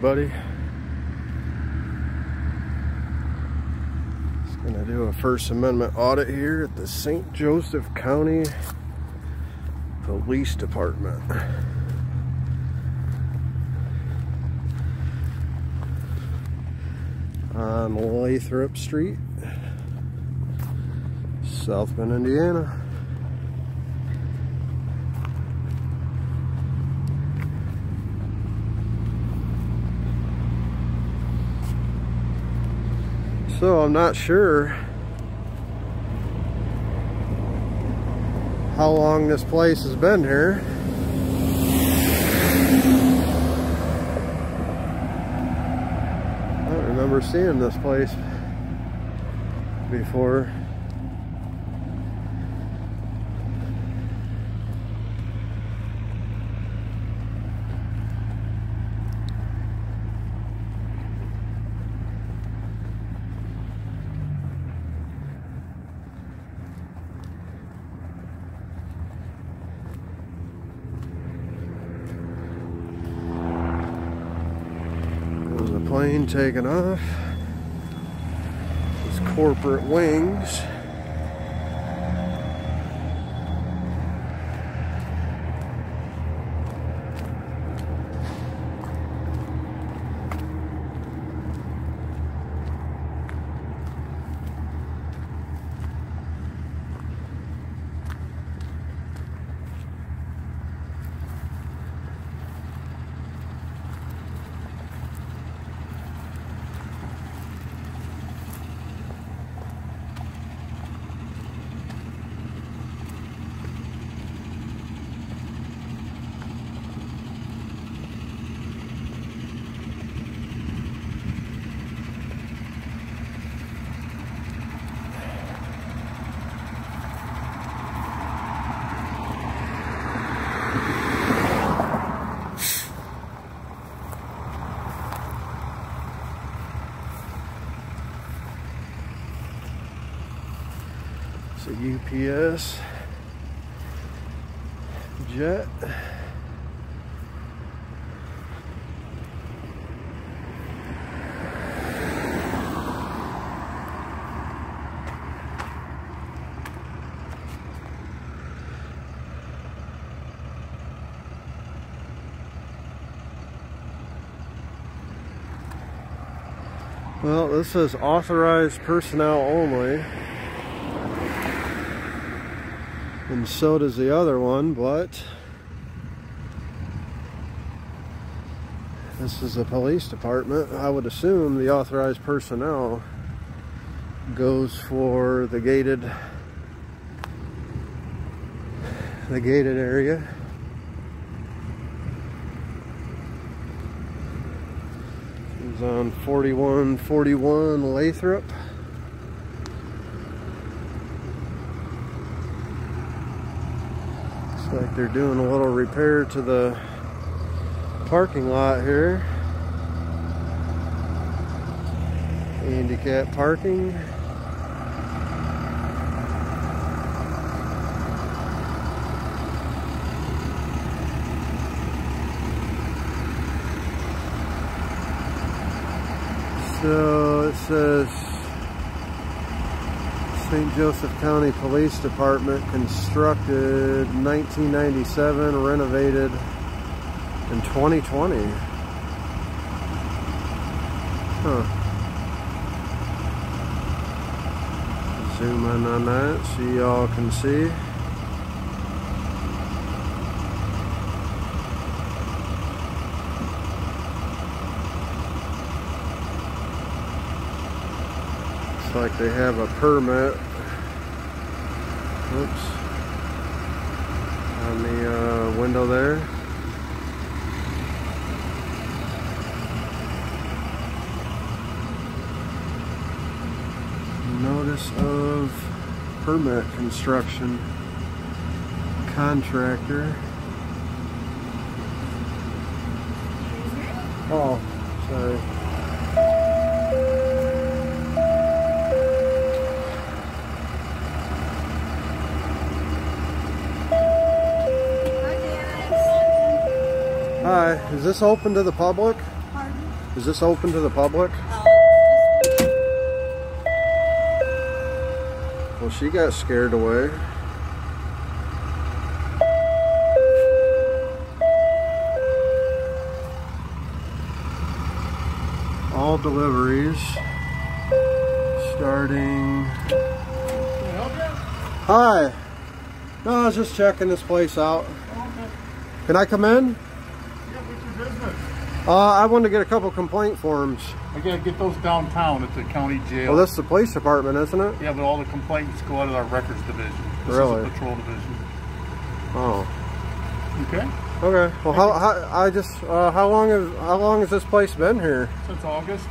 everybody. Just gonna do a First Amendment audit here at the St. Joseph County Police Department. On Lathrop Street, South Bend, Indiana. So I'm not sure how long this place has been here. I don't remember seeing this place before. There's a plane taking off. These corporate wings. It's a UPS jet. Well, this says authorized personnel only. And so does the other one, but this is the police department. I would assume the authorized personnel goes for the gated the gated area. It's on 4141 Lathrop. Looks like they're doing a little repair to the parking lot here. Handicap parking. So it says St. Joseph County Police Department constructed 1997, renovated in 2020. Huh. Zoom in on that so y'all can see. Looks like they have a permit. Oops. On the uh, window there. Notice of permit construction contractor. Oh, sorry. Hi, is this open to the public? Pardon? Is this open to the public? Oh. Well, she got scared away. All deliveries starting. Hi. No, I was just checking this place out. Can I come in? Uh, I wanted to get a couple complaint forms. I gotta get those downtown at the county jail. Well, that's the police department, isn't it? yeah, but all the complaints go out of our records division. This Really? is a patrol division. Oh. Okay. Okay. Well, how, how I just uh, how long has how long has this place been here? Since August.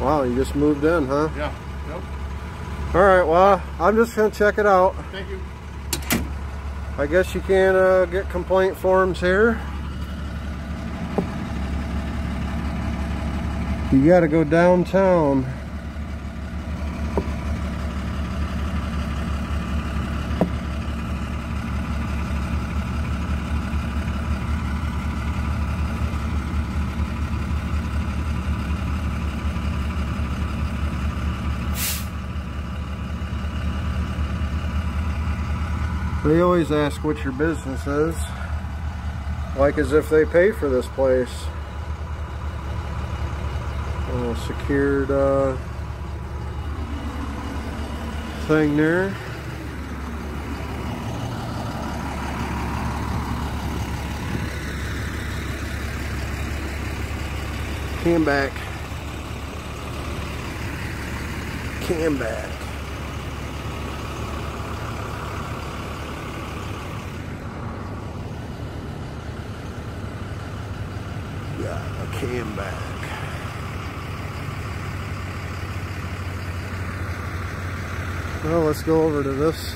Wow, you just moved in, huh? Yeah. Yep. All right. Well, I'm just gonna check it out. Thank you. I guess you can uh, get complaint forms here. You got to go downtown. They always ask what your business is. Like as if they pay for this place. A secured uh, thing there. Cam back. Cam back. Got a cam back. Well, let's go over to this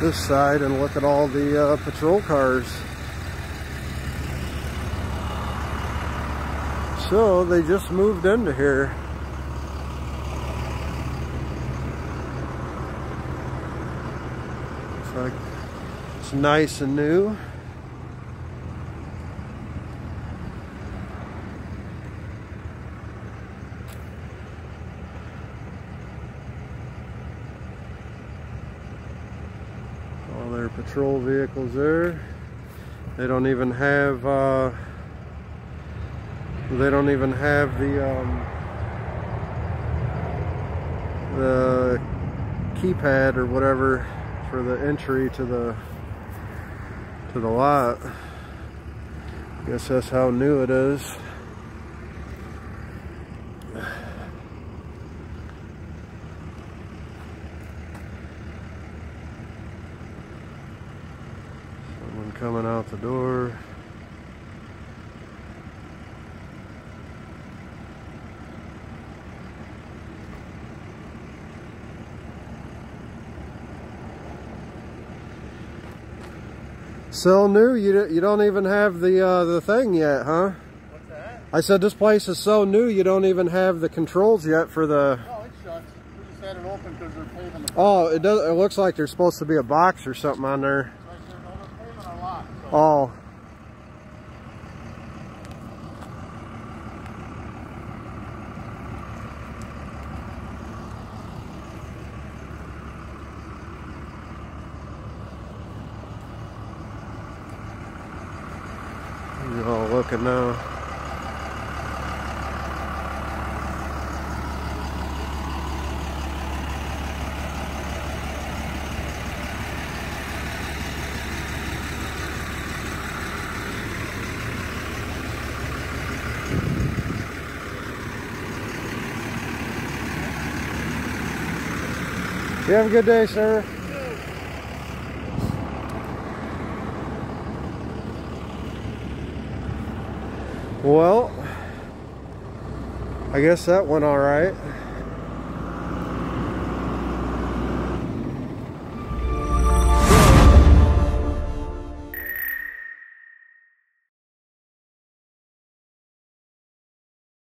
this side and look at all the uh, patrol cars. So they just moved into here. Looks like it's nice and new. All their patrol vehicles there. They don't even have uh, they don't even have the um, the keypad or whatever for the entry to the to the lot. I Guess that's how new it is. The door. Still new? You don't- you don't even have the uh, the thing yet, huh? What's that? I said this place is so new you don't even have the controls yet for the. Oh, it shuts. We just had it open because they're paving the. Oh, it does. It looks like there's supposed to be a box or something on there. Right there. No, they're paving Oh. You all looking now. You have a good day, sir. Well, I guess that went all right.